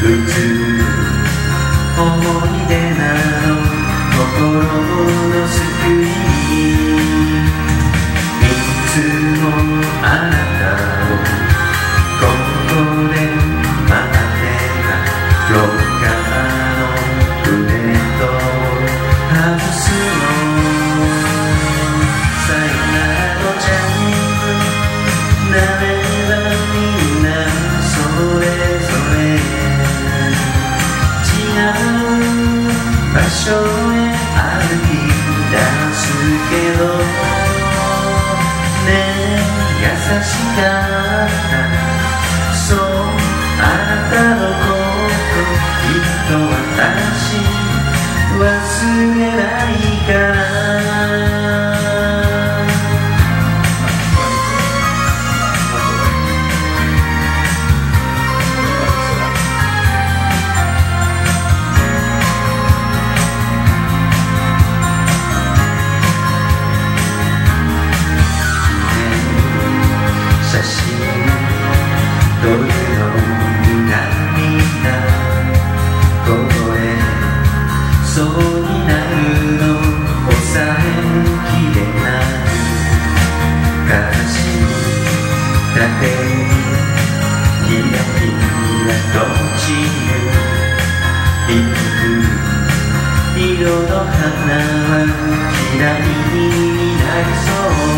普通思い出など心の救いいつもあなたそうあなたのこときっと私忘れない。色の花は嫌いになりそう。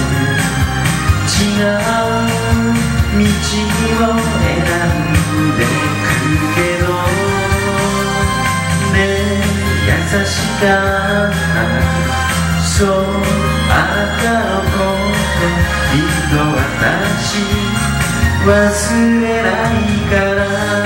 違う道を選んでくけどね優しかったそうあなたのことっと私忘れないから。